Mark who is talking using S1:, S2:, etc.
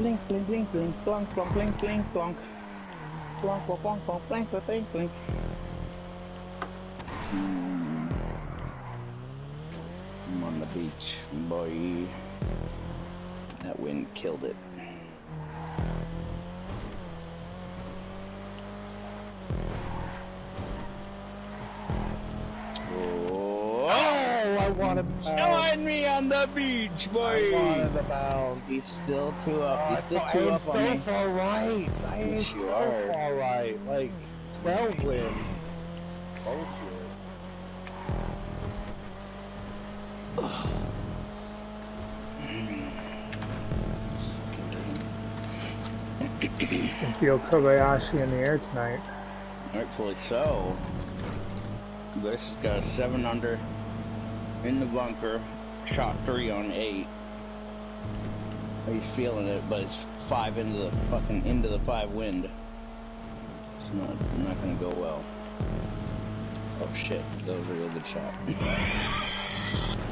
S1: Blink, blink, blink, blink, blonk, blonk, blink, blink, blonk. Blonk, blonk, blonk, blonk, blink, blink, blink, blink. Hmm. I'm on the beach, boy. That wind killed it.
S2: Wanted the
S1: join me on the beach,
S2: I
S1: boy.
S2: wanted the bounce.
S1: He's still two up.
S2: Oh,
S1: He's still
S2: I
S1: two
S2: am
S1: up
S2: so
S1: on me.
S2: far right. I am
S1: Yes,
S2: so
S1: are.
S2: far right. Like 12 wins. Bullshit.
S3: can feel Kobayashi in the air tonight.
S1: Rightfully so. This has got a seven under in the bunker. Shot three on eight. He's feeling it, but it's five into the fucking into the five wind. It's not not gonna go well. Oh shit, that was a real good shot.